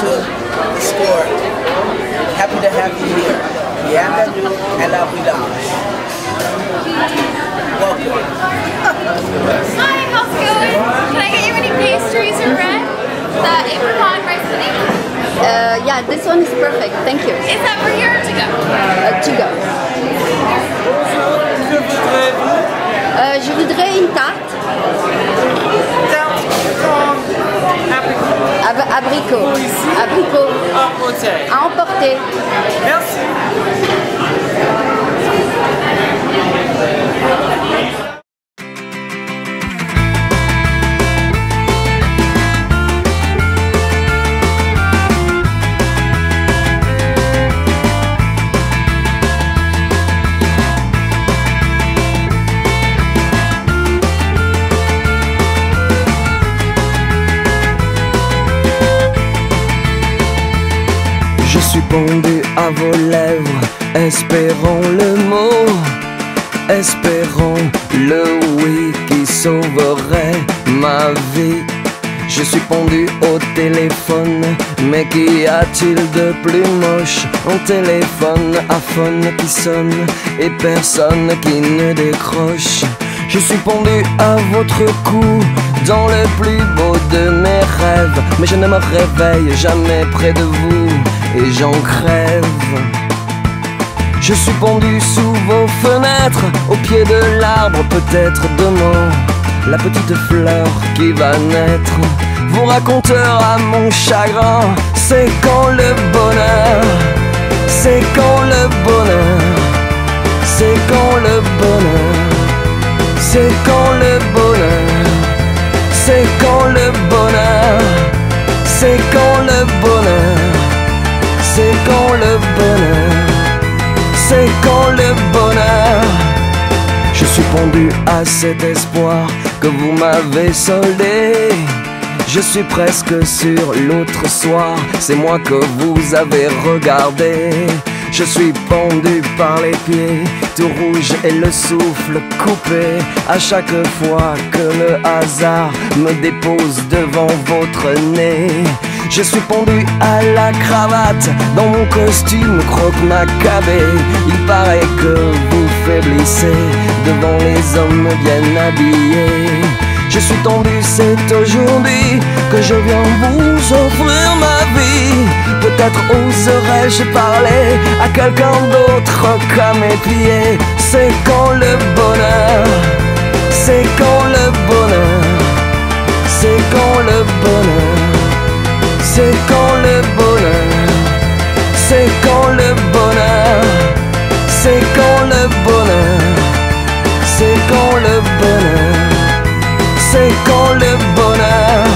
to the store. Happy to have you here. Bienvenue à la village. Welcome. Hi, how's it going? Can I get you any pastries or bread? The apricot rice pudding? Uh, yeah, this one is perfect. Thank you. Is that for here or to go? Uh, to go. Euh, je voudrais une tarte. Ab abricot. Abricot. À emporter. Merci. Pendu à vos lèvres, espérons le mot, espérons le oui qui sauverait ma vie. Je suis pendu au téléphone, mais qu'y a-t-il de plus moche? Un téléphone à phone qui sonne et personne qui ne décroche. Je suis pendu à votre cou dans le plus beau de mes rêves, mais je ne me réveille jamais près de vous et j'en crève. Je suis pendu sous vos fenêtres, au pied de l'arbre, peut-être demain, la petite fleur qui va naître vous racontera mon chagrin. C'est quand le bonheur, c'est quand le bonheur, c'est quand le bonheur, c'est quand le bonheur, c'est quand le bonheur, c'est quand le bonheur, c'est quand le bonheur, c'est quand le bonheur. Je suis pendu à cet espoir que vous m'avez soldé. Je suis presque sur l'autre soir, c'est moi que vous avez regardé. Je suis pendu par les pieds, tout rouge et le souffle coupé. À chaque fois que le hasard me dépose devant votre nez. Je suis pendu à la cravate dans mon costume croque macabé. Il paraît que vous faiblissez devant les hommes bien habillés. Je suis tendu, c'est aujourd'hui que je viens vous offrir ma vie. Peut-être oserais-je parler à quelqu'un d'autre qu'à mes pieds. C'est quand le bonheur, c'est quand le bonheur, c'est quand le bonheur, c'est quand le bonheur, c'est quand le bonheur, c'est quand le bonheur, c'est quand le bonheur c'est quand le bonheur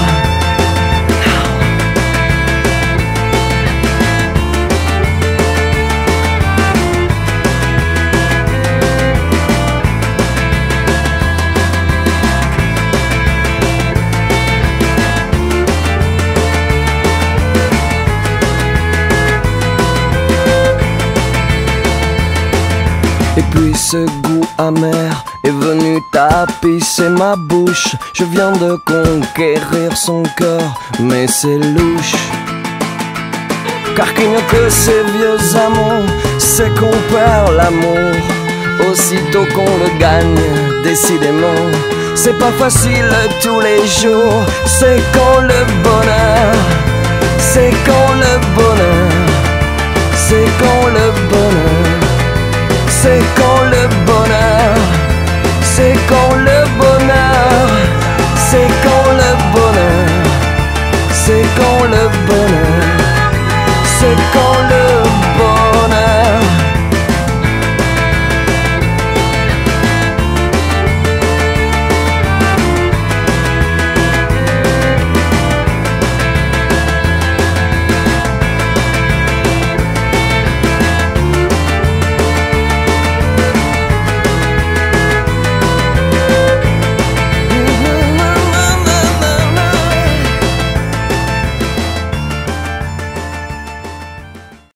Et puis ce goût amer est venu tapisser ma bouche. Je viens de conquérir son cœur, mais c'est louche. Car qu'il n'y a que ces vieux amours, c'est qu'on perd l'amour. Aussitôt qu'on le gagne, décidément, c'est pas facile tous les jours. C'est quand le bonheur, c'est quand le bonheur, c'est quand le bonheur. c'est quand le bonheur, c'est quand le bonheur.